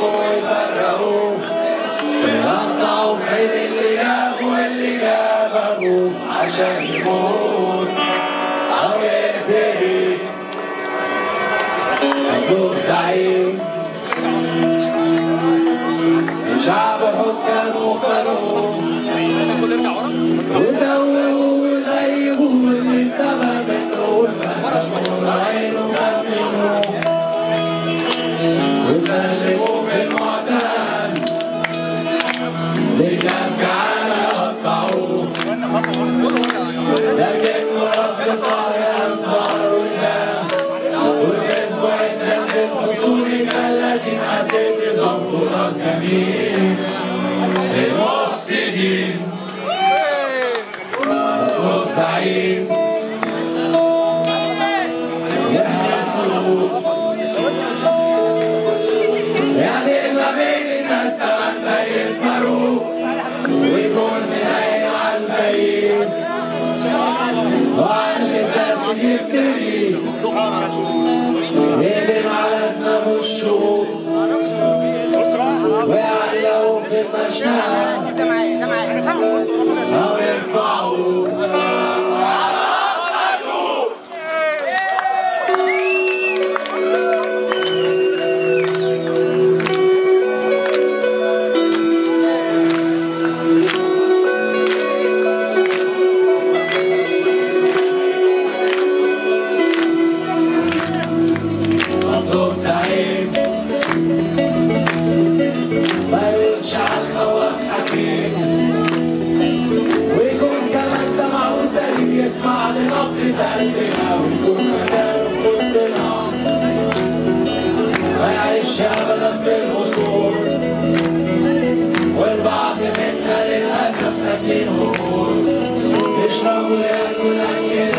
يشوفوا ويفرقوا في عيد اللي جابوا اللي جاب ابوه عشان يموت لكن رب طايا انفار وزام وفي أسبوعين تنزل حصولك التي عدت بظرف راس جميل المفسدين مطلوب يهدي القلوب وعن الناس يفتري يقدم على دماغ الشوق ويعلقوا في المشنقة أو يرفعوا. زعيم ما يقولش على الخواف حكيم. ويكون كمان سمعه سليم يسمع لنبضة قلبنا ويكون مكانه في وسطنا ما يعيش ابدا في القصور والبعض منا للأسف ساكنين هجور يشرب ويأكل اكلنا